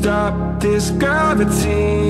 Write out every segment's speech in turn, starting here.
stop this gravity?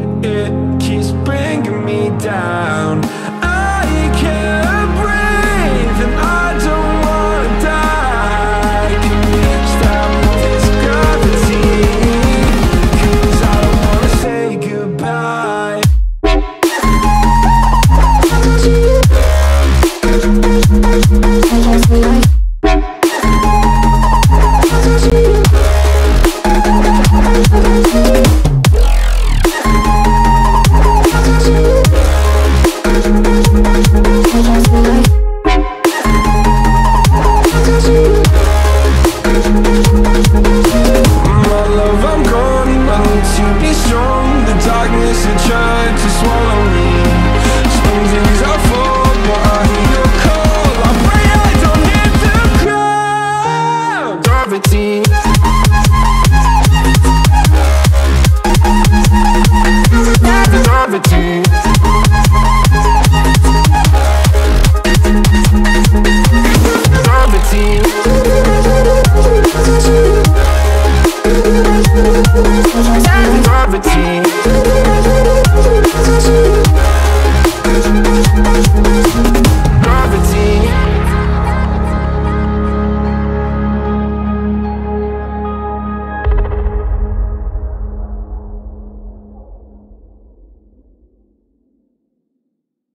Down. Gravity.